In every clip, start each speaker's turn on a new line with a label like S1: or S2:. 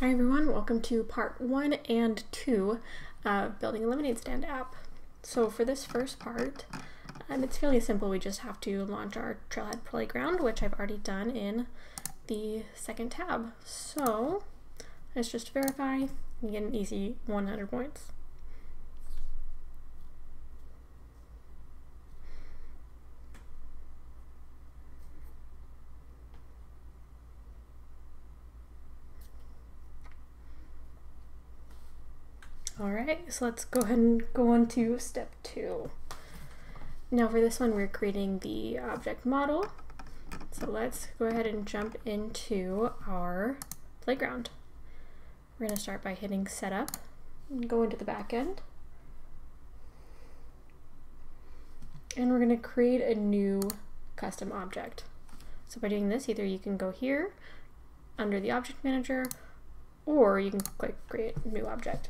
S1: Hi everyone, welcome to part one and two of building a lemonade stand app. So for this first part, um, it's fairly simple. We just have to launch our Trailhead Playground, which I've already done in the second tab. So let's just verify and get an easy 100 points. All right, so let's go ahead and go on to step two. Now for this one, we're creating the object model. So let's go ahead and jump into our playground. We're gonna start by hitting setup and go into the back end. And we're gonna create a new custom object. So by doing this, either you can go here under the object manager, or you can click create new object.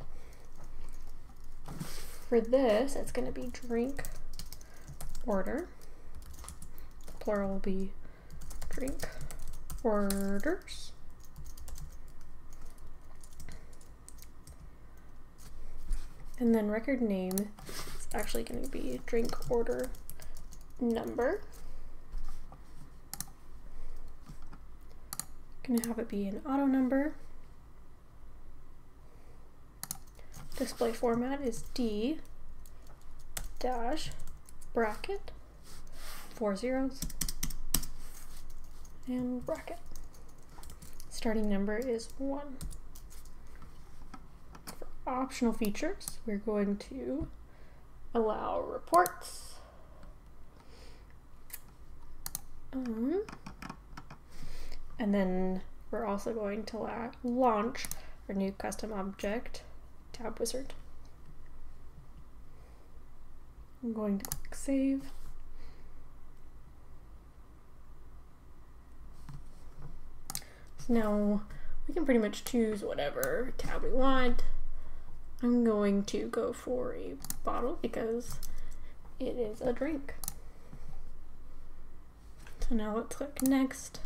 S1: For this, it's going to be drink order. Plural will be drink orders. And then record name is actually going to be drink order number. Gonna have it be an auto number. Display format is D dash bracket, four zeros, and bracket. Starting number is one. For optional features, we're going to allow reports. Um, and then we're also going to la launch our new custom object tab wizard. I'm going to click save. So now we can pretty much choose whatever tab we want. I'm going to go for a bottle because it is a drink. So now let's click next,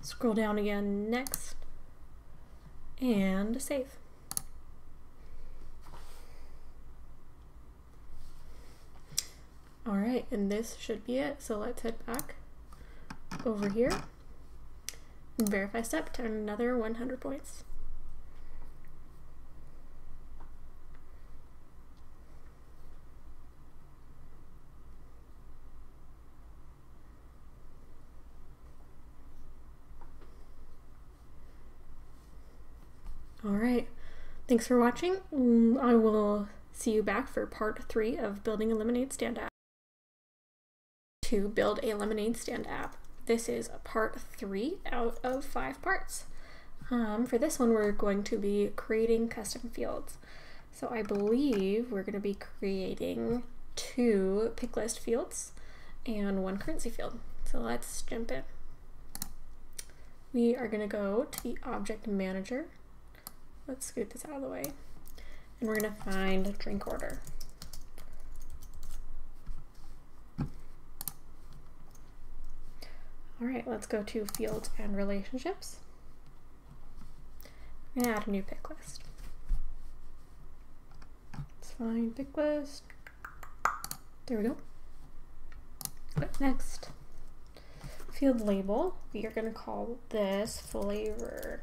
S1: scroll down again, next, and save. All right, and this should be it. So let's head back over here and verify step, turn another 100 points. All right, thanks for watching. Mm, I will see you back for part three of building a lemonade stand app to build a lemonade stand app. This is part three out of five parts. Um, for this one, we're going to be creating custom fields. So I believe we're going to be creating two pick list fields and one currency field. So let's jump in. We are going to go to the object manager. Let's scoot this out of the way. And we're going to find drink order. All right, let's go to fields and relationships. I'm gonna add a new pick list. Let's find pick list. There we go. Click next. Field label, we are gonna call this flavor.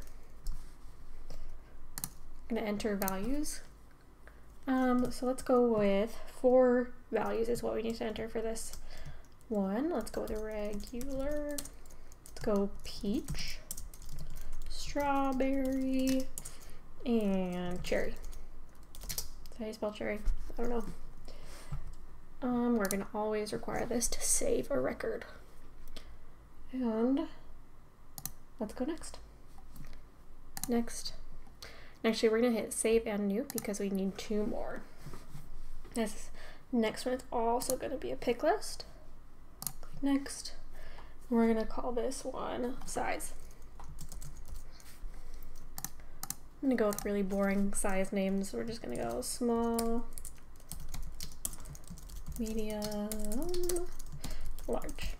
S1: I'm gonna enter values. Um, so let's go with four values is what we need to enter for this one. Let's go with a regular. Let's go peach, strawberry, and cherry. Is how you spell cherry? I don't know. Um, we're gonna always require this to save a record. And let's go next. Next. Actually, we're gonna hit save and new because we need two more. This next one is also gonna be a pick list. Next, we're gonna call this one size. I'm gonna go with really boring size names. We're just gonna go small, medium, large.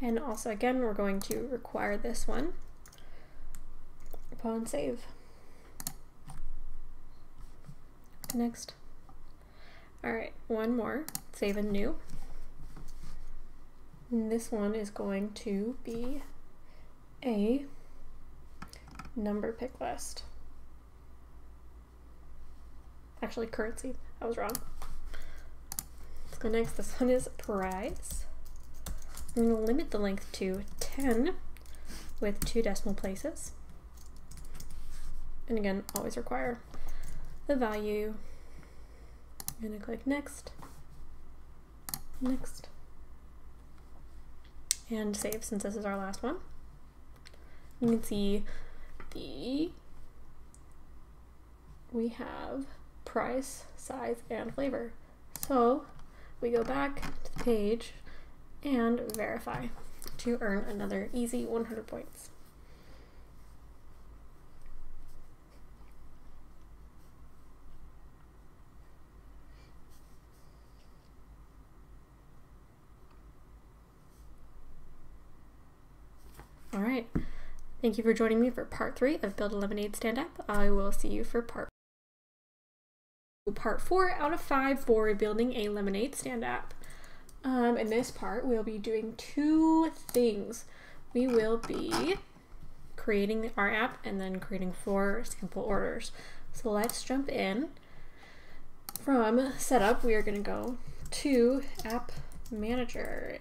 S1: And also again, we're going to require this one upon save. Next. All right, one more, save and new. And this one is going to be a number pick list. Actually, currency. I was wrong. Go next. This one is price. I'm going to limit the length to 10 with two decimal places. And again, always require the value. I'm going to click next, next, and save since this is our last one. You can see the we have price, size, and flavor. So we go back to the page and verify to earn another easy 100 points. All right. Thank you for joining me for part three of Build a Lemonade Stand App. I will see you for part part four out of five for building a lemonade stand app. Um, in this part, we'll be doing two things. We will be creating our app and then creating four sample orders. So let's jump in. From setup, we are going to go to app manager.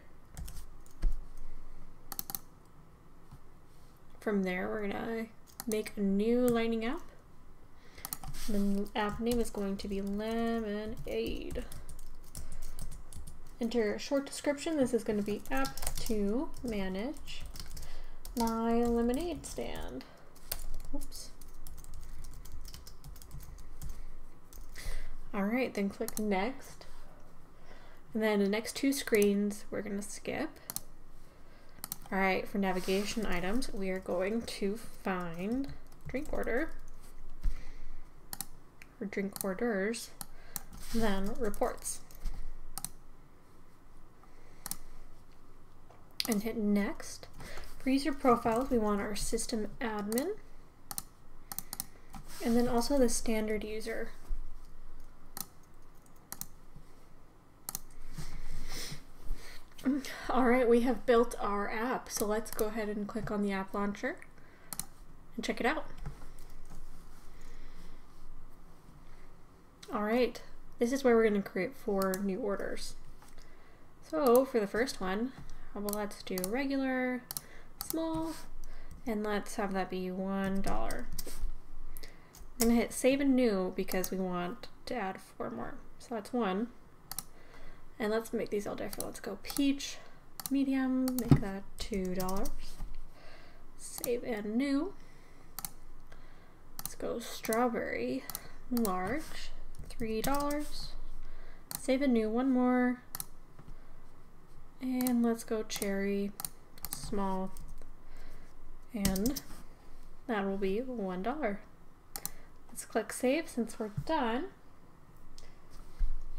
S1: From there, we're to make a new Lightning app. The app name is going to be Lemonade. Enter short description. This is going to be app to manage my lemonade stand. Oops. All right, then click next. And then the next two screens we're to skip. All right, for navigation items, we are going to find drink order or drink orders, then reports. And hit next. For user profiles, we want our system admin, and then also the standard user. All right, we have built our app, so let's go ahead and click on the app launcher and check it out. All right, this is where we're going to create four new orders. So for the first one, well, let's do regular, small, and let's have that be $1. I'm to hit save and new because we want to add four more. So that's one. And let's make these all different. Let's go peach, medium, make that $2. Save and new. Let's go strawberry, large, $3. Save a new one more. And let's go cherry, small. And that will be $1. Let's click save since we're done.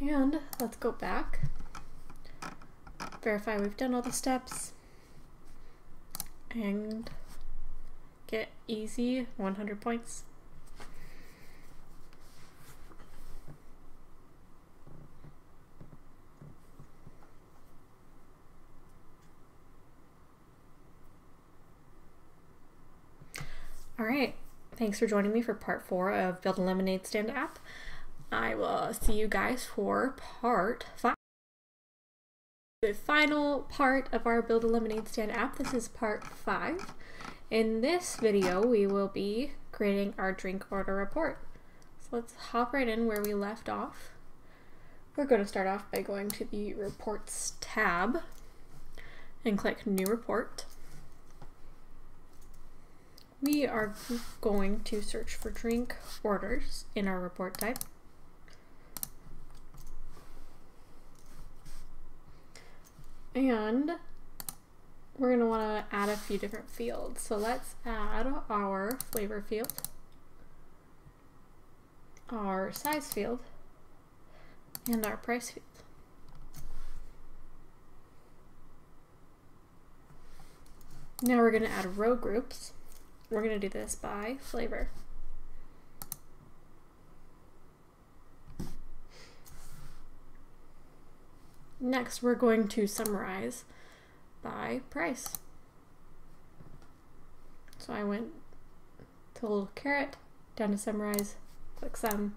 S1: And let's go back. Verify we've done all the steps. And get easy 100 points. All right. Thanks for joining me for part four of Build a Lemonade Stand app. I will see you guys for part five. The final part of our Build a Lemonade Stand app. This is part five. In this video, we will be creating our drink order report. So let's hop right in where we left off. We're going to start off by going to the Reports tab and click New Report we are going to search for drink orders in our report type. And we're going to want to add a few different fields. So let's add our flavor field, our size field, and our price field. Now we're going to add row groups we're going to do this by flavor. Next, we're going to summarize by price. So I went to little caret, down to summarize, click sum.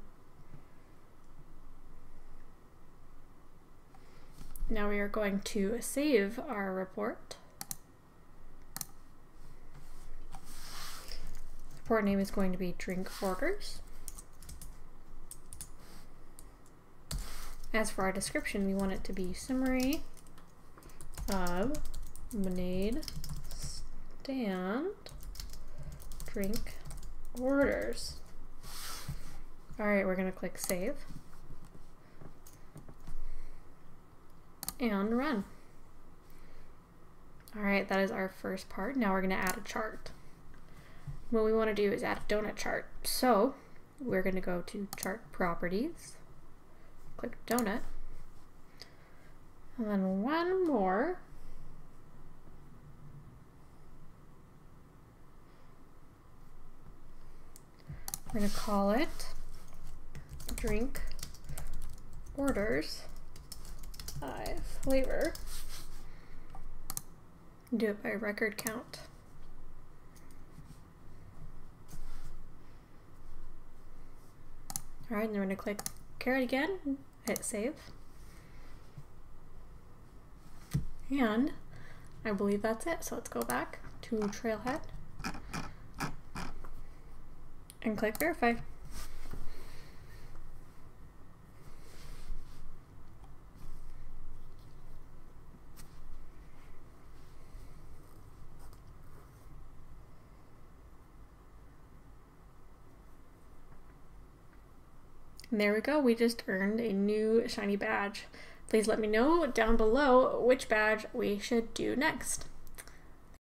S1: Now we are going to save our report. Report name is going to be drink orders. As for our description, we want it to be summary of lemonade stand drink orders. All right, we're gonna click save and run. All right, that is our first part. Now we're gonna add a chart. What we wanna do is add a donut chart. So we're gonna go to chart properties click donut. And then one more. We're to call it drink orders by flavor. Do it by record count. All right, and then we're to click caret again, hit save. And I believe that's it. So let's go back to Trailhead and click verify. And there we go, we just earned a new shiny badge. Please let me know down below which badge we should do next.